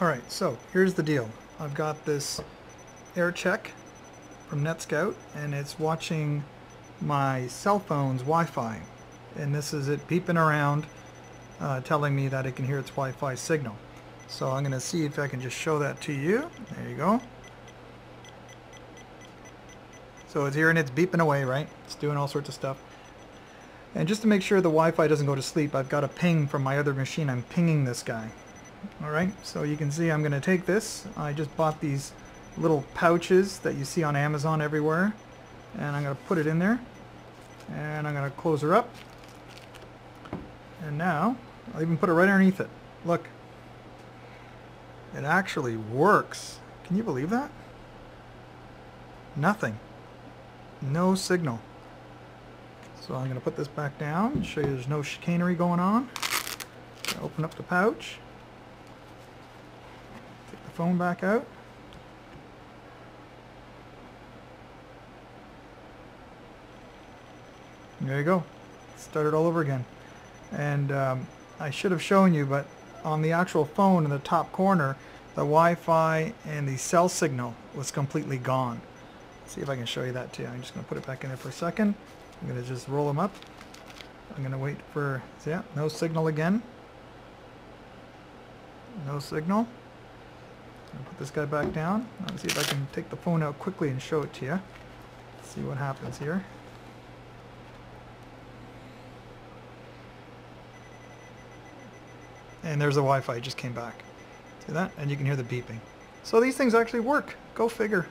Alright, so here's the deal. I've got this AirCheck from NetScout and it's watching my cell phone's Wi-Fi and this is it beeping around uh, telling me that it can hear its Wi-Fi signal. So I'm going to see if I can just show that to you. There you go. So it's hearing it's beeping away, right? It's doing all sorts of stuff. And just to make sure the Wi-Fi doesn't go to sleep, I've got a ping from my other machine. I'm pinging this guy. Alright, so you can see I'm going to take this. I just bought these little pouches that you see on Amazon everywhere. And I'm going to put it in there. And I'm going to close her up. And now, I'll even put it right underneath it. Look. It actually works. Can you believe that? Nothing. No signal. So I'm going to put this back down, show you there's no chicanery going on. Open up the pouch. Phone back out. There you go. Start it all over again. And um, I should have shown you, but on the actual phone in the top corner, the Wi-Fi and the cell signal was completely gone. Let's see if I can show you that too. I'm just going to put it back in there for a second. I'm going to just roll them up. I'm going to wait for, yeah, no signal again. No signal. I'll put this guy back down. Let's see if I can take the phone out quickly and show it to you. see what happens here. and there's the Wi-Fi just came back. See that? And you can hear the beeping. So these things actually work. Go figure.